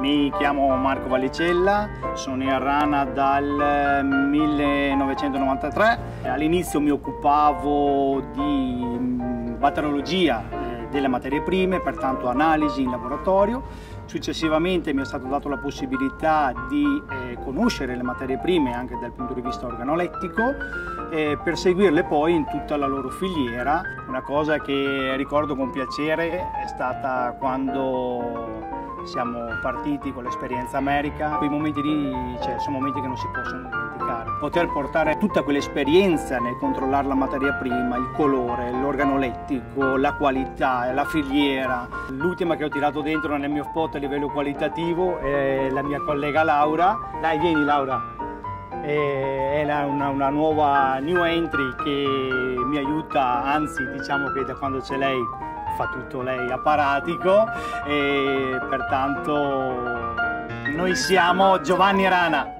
Mi chiamo Marco Vallicella, sono in Rana dal 1993. All'inizio mi occupavo di mm, batteriologia eh, delle materie prime, pertanto analisi in laboratorio. Successivamente mi è stata data la possibilità di eh, conoscere le materie prime anche dal punto di vista organolettico eh, per seguirle poi in tutta la loro filiera. Una cosa che ricordo con piacere è stata quando siamo partiti con l'esperienza America, quei momenti lì cioè, sono momenti che non si possono dimenticare. Poter portare tutta quell'esperienza nel controllare la materia prima, il colore, l'organolettico, la qualità, la filiera. L'ultima che ho tirato dentro nel mio spot a livello qualitativo è la mia collega Laura. Dai, vieni Laura è una, una, nuova new entry che mi aiuta, anzi diciamo che da quando c'è lei fa tutto lei apparatico e pertanto noi siamo Giovanni Rana.